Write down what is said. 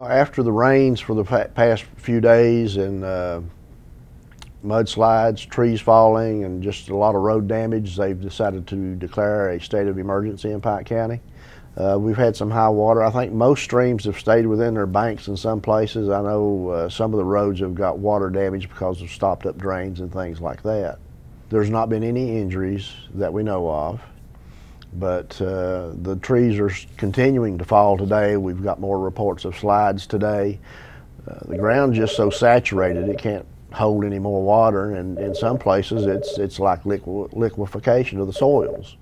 After the rains for the past few days and uh, mudslides, trees falling, and just a lot of road damage, they've decided to declare a state of emergency in Pike County. Uh, we've had some high water. I think most streams have stayed within their banks in some places. I know uh, some of the roads have got water damage because of stopped up drains and things like that. There's not been any injuries that we know of, but uh, the trees are continuing to fall today. We've got more reports of slides today. Uh, the ground's just so saturated it can't hold any more water, and in some places it's it's like liquefaction of the soils.